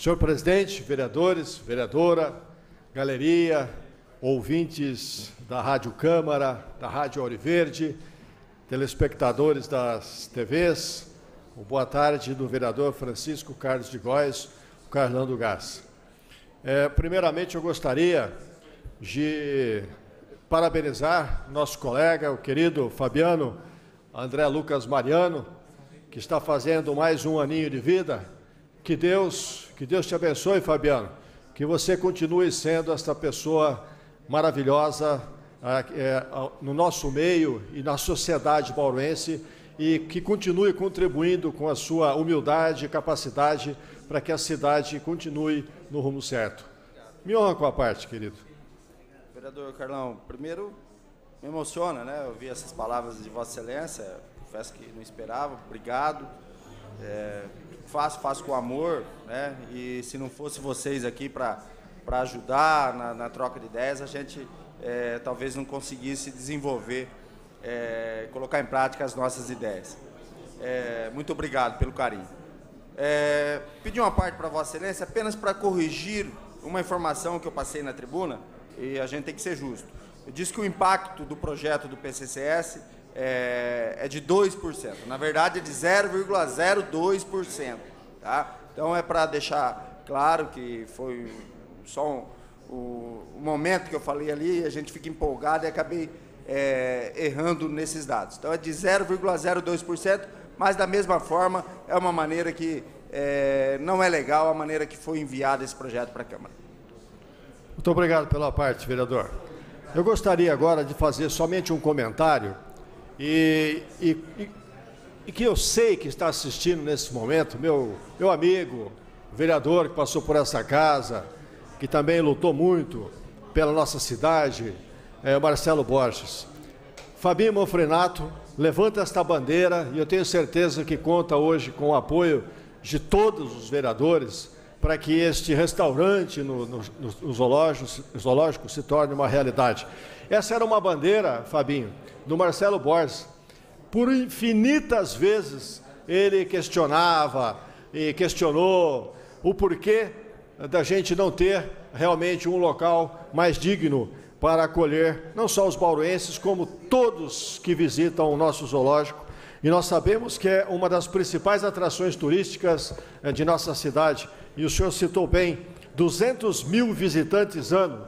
Senhor presidente, vereadores, vereadora, galeria, ouvintes da Rádio Câmara, da Rádio Auriverde, telespectadores das TVs, boa tarde do vereador Francisco Carlos de Góes, o Carlão do Gás. É, primeiramente, eu gostaria de parabenizar nosso colega, o querido Fabiano André Lucas Mariano, que está fazendo mais um aninho de vida. Que Deus, que Deus te abençoe, Fabiano. Que você continue sendo esta pessoa maravilhosa é, no nosso meio e na sociedade bauruense e que continue contribuindo com a sua humildade e capacidade para que a cidade continue no rumo certo. Me honra com a parte, querido. Vereador Carlão, primeiro me emociona, né? Ouvir essas palavras de Vossa Excelência. Confesso que não esperava. Obrigado. Faço, faço com amor, né? E se não fosse vocês aqui para para ajudar na, na, troca de ideias, a gente é, talvez não conseguisse desenvolver, é, colocar em prática as nossas ideias. É, muito obrigado pelo carinho. É, pedi uma parte para Vossa Excelência apenas para corrigir uma informação que eu passei na tribuna e a gente tem que ser justo. Eu disse que o impacto do projeto do PCCS é, é de 2%. Na verdade, é de 0,02%. Tá? Então, é para deixar claro que foi só um, o, o, momento que eu falei ali, a gente fica empolgado e acabei é, errando nesses dados. Então, é de 0,02%, mas, da mesma forma, é uma maneira que é, não é legal a maneira que foi enviado esse projeto para a Câmara. Muito obrigado pela parte, vereador. Eu gostaria agora de fazer somente um comentário e, e, e, que eu sei que está assistindo nesse momento, meu, meu amigo, vereador que passou por essa casa, que também lutou muito pela nossa cidade, é, Marcelo Borges. Fabinho Manfrenato levanta esta bandeira e eu tenho certeza que conta hoje com o apoio de todos os vereadores para que este restaurante no, no, no zoológico, zoológico, se torne uma realidade. Essa era uma bandeira, Fabinho, do Marcelo Borges. Por infinitas vezes ele questionava e questionou o porquê da gente não ter realmente um local mais digno para acolher não só os bauruenses, como todos que visitam o nosso zoológico. E nós sabemos que é uma das principais atrações turísticas eh, de nossa cidade e o senhor citou bem, 200 mil visitantes ano.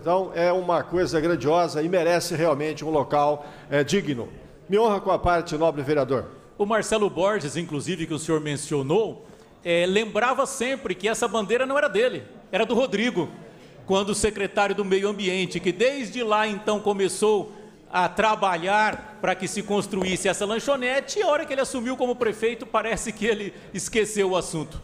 Então, é uma coisa grandiosa e merece realmente um local é, digno. Me honra com a parte, nobre vereador. O Marcelo Borges, inclusive, que o senhor mencionou, é, lembrava sempre que essa bandeira não era dele, era do Rodrigo, quando o secretário do Meio Ambiente, que desde lá então começou a trabalhar para que se construísse essa lanchonete, e a hora que ele assumiu como prefeito, parece que ele esqueceu o assunto.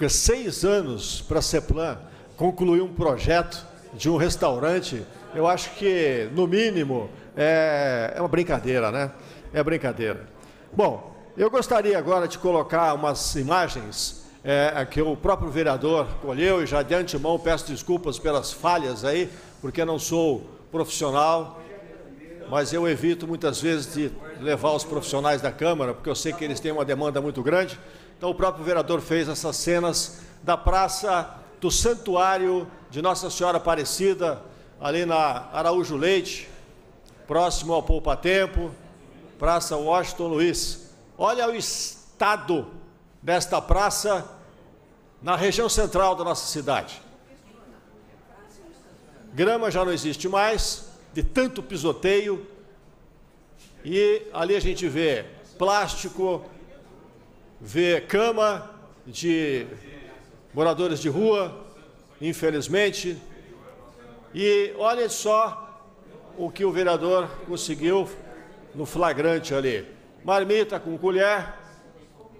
Porque seis anos para a CEPLAN concluir um projeto de um restaurante, eu acho que, no mínimo, é, é uma brincadeira, né? É brincadeira. Bom, eu gostaria agora de colocar umas imagens é, que o próprio vereador colheu, e já de antemão peço desculpas pelas falhas aí, porque não sou profissional, mas eu evito muitas vezes de levar os profissionais da Câmara, porque eu sei que eles têm uma demanda muito grande. Então, o próprio vereador fez essas cenas da praça do Santuário de Nossa Senhora Aparecida, ali na Araújo Leite, próximo ao Poupa Tempo, Praça Washington Luiz. Olha o estado desta praça na região central da nossa cidade. Grama já não existe mais, de tanto pisoteio, e ali a gente vê plástico, vê cama de moradores de rua, infelizmente. E olha só o que o vereador conseguiu no flagrante ali. Marmita com colher,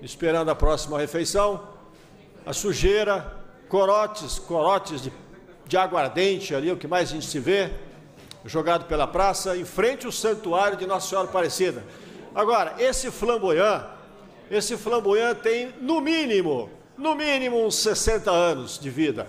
esperando a próxima refeição. A sujeira, corotes, corotes de, de aguardente ali, o que mais a gente se vê, jogado pela praça, em frente ao santuário de Nossa Senhora Aparecida. Agora, esse flamboyant esse flamboyant tem, no mínimo, no mínimo uns 60 anos de vida.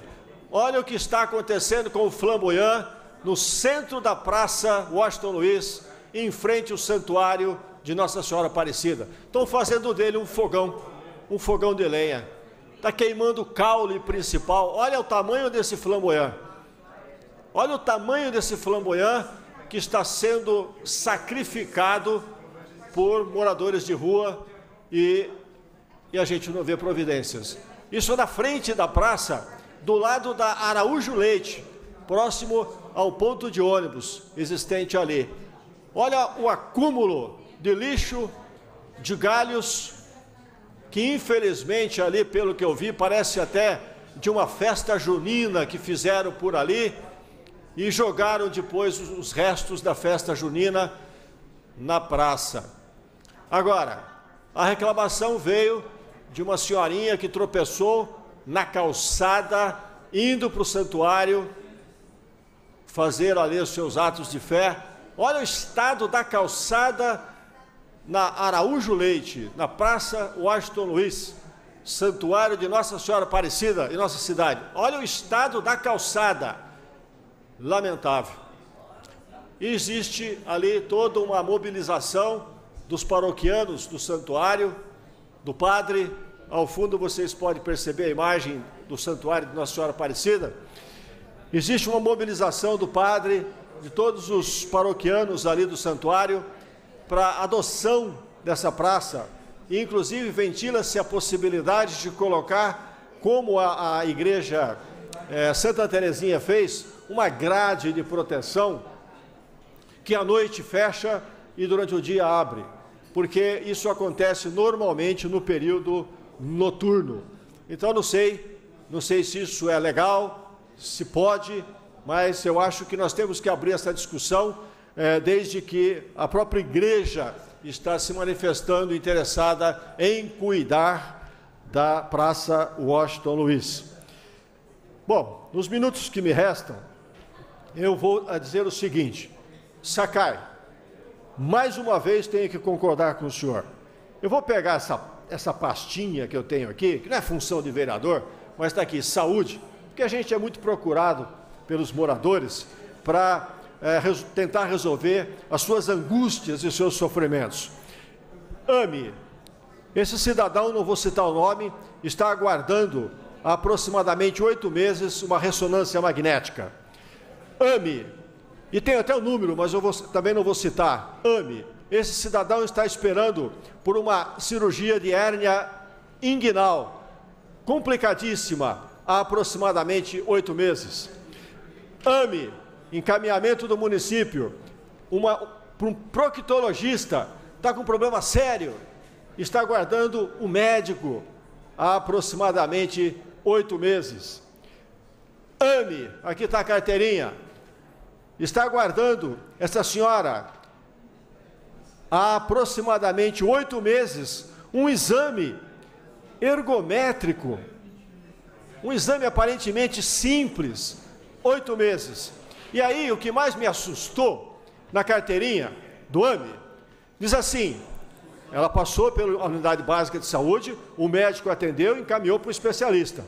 Olha o que está acontecendo com o flamboyant no centro da praça Washington Luiz, em frente ao santuário de Nossa Senhora Aparecida. Estão fazendo dele um fogão, um fogão de lenha. está queimando o caule principal. Olha o tamanho desse flamboyant. Olha o tamanho desse flamboyant que está sendo sacrificado por moradores de rua e, e a gente não vê providências. Isso na frente da praça, do lado da Araújo Leite, próximo ao ponto de ônibus existente ali. Olha o acúmulo de lixo, de galhos, que infelizmente ali, pelo que eu vi, parece até de uma festa junina que fizeram por ali e jogaram depois os restos da festa junina na praça. Agora, a reclamação veio de uma senhorinha que tropeçou na calçada, indo para o santuário fazer ali os seus atos de fé. Olha o estado da calçada na Araújo Leite, na Praça Washington Luiz, santuário de Nossa Senhora Aparecida em nossa cidade. Olha o estado da calçada, lamentável. Existe ali toda uma mobilização dos paroquianos do santuário, do padre. Ao fundo vocês podem perceber a imagem do santuário de Nossa Senhora Aparecida. Existe uma mobilização do padre, de todos os paroquianos ali do santuário, para adoção dessa praça. E, inclusive, ventila-se a possibilidade de colocar, como a, a igreja é, Santa Terezinha fez, uma grade de proteção que à noite fecha e durante o dia abre, porque isso acontece normalmente no período noturno. Então, não sei, não sei se isso é legal, se pode, mas eu acho que nós temos que abrir essa discussão é, desde que a própria igreja está se manifestando interessada em cuidar da Praça Washington Luiz. Bom, nos minutos que me restam, eu vou dizer o seguinte: Sakai, mais uma vez tenho que concordar com o senhor. Eu vou pegar essa, essa pastinha que eu tenho aqui, que não é função de vereador, mas está aqui, saúde porque a gente é muito procurado pelos moradores para é, res, tentar resolver as suas angústias e seus sofrimentos. Ame. Esse cidadão, não vou citar o nome, está aguardando há aproximadamente oito meses uma ressonância magnética. Ame. E tem até o número, mas eu vou, também não vou citar. Ame. Esse cidadão está esperando por uma cirurgia de hérnia inguinal, complicadíssima, há aproximadamente oito meses. AME, encaminhamento do município, para um proctologista, está com um problema sério, está aguardando o um médico há aproximadamente oito meses. AME, aqui está a carteirinha, está aguardando essa senhora há aproximadamente oito meses um exame ergométrico um exame aparentemente simples, oito meses. E aí, o que mais me assustou na carteirinha do AME, diz assim: ela passou pela unidade básica de saúde, o médico atendeu e encaminhou para o especialista.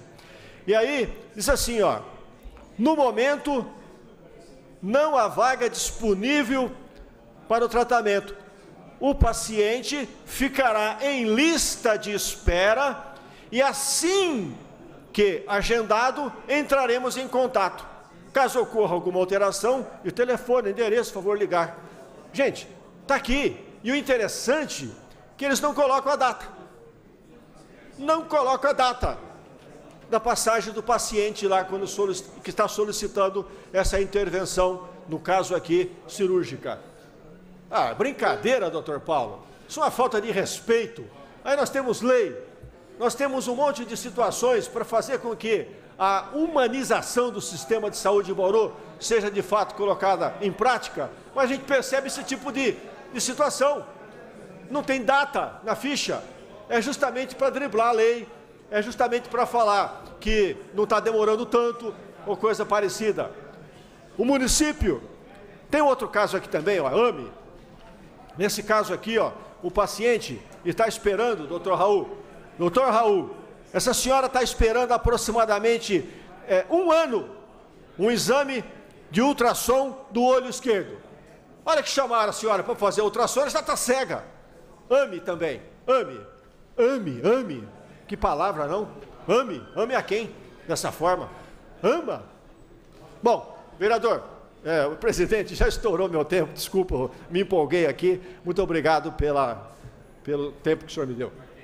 E aí, diz assim: ó, no momento, não há vaga disponível para o tratamento. O paciente ficará em lista de espera e assim que, agendado, entraremos em contato. Caso ocorra alguma alteração, o telefone, endereço, por favor, ligar. Gente, está aqui. E o interessante é que eles não colocam a data. Não colocam a data da passagem do paciente lá quando que está solicitando essa intervenção, no caso aqui, cirúrgica. Ah, brincadeira, doutor Paulo. Isso é uma falta de respeito. Aí nós temos lei, nós temos um monte de situações para fazer com que a humanização do sistema de saúde de Bauru seja de fato colocada em prática, mas a gente percebe esse tipo de, de situação. Não tem data na ficha, é justamente para driblar a lei, é justamente para falar que não está demorando tanto ou coisa parecida. O município, tem outro caso aqui também, ó, AME. Nesse caso aqui, ó, o paciente está esperando, doutor Raul, Doutor Raul, essa senhora está esperando aproximadamente é, um ano um exame de ultrassom do olho esquerdo. Olha que chamaram a senhora para fazer ultrassom, ela já está cega. Ame também, ame, ame, ame. Que palavra, não? Ame, ame a quem? Dessa forma. Ama. Bom, vereador, é, o presidente já estourou meu tempo, desculpa, me empolguei aqui. Muito obrigado pela, pelo tempo que o senhor me deu.